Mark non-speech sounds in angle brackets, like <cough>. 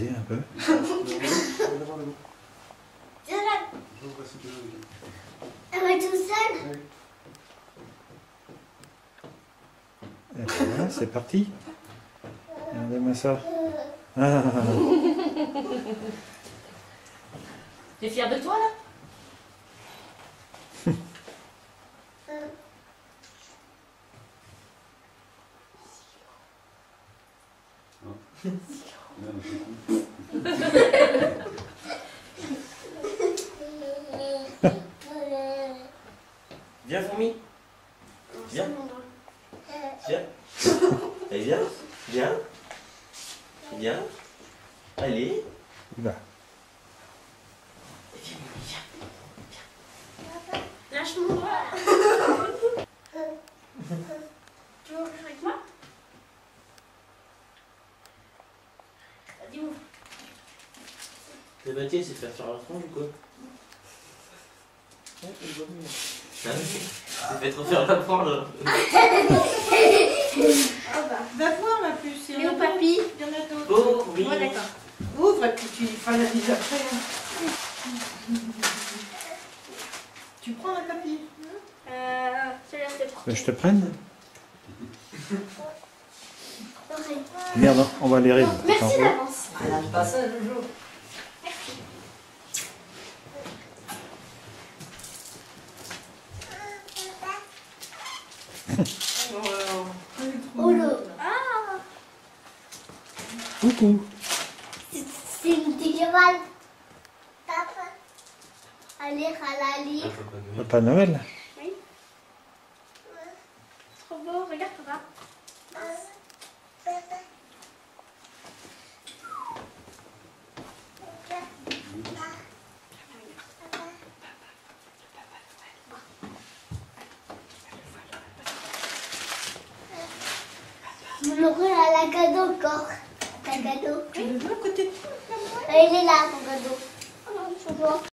Un peu. Elle va tout seul Et voilà, c'est parti. Regardez-moi ça. Ah, T'es fier de toi là <laughs> <laughs> Viens fourmi, Viens. viens. Allez viens, viens. Viens. Allez. va. Viens, viens. Lâche-moi Tu veux jouer avec moi Vas-y, ouvre. Le métier c'est de faire faire la frange ou quoi Ah oui, c'est fait trop faire la frange. Va voir ma puce. il y Et en a au papy d'autres. Il y en a d'autres. Oh oui. Ouais, d'accord. Ouvre et puis tu feras la mise après. hein. Tu prends la papy Euh, celui-là, c'est pour Que je te prenne. Merde, on va les rire. Merci d'avance. Elle a pas ça, Jojo. Oh là Ah Coucou. C'est- une téléphone. Papa. Allez, Halali. Papa Noël. Trop beau, regarde papa. Mon oncle a la cadeau encore. La cadeau. Tu le veux à côté de toi? Il est là, ton cadeau.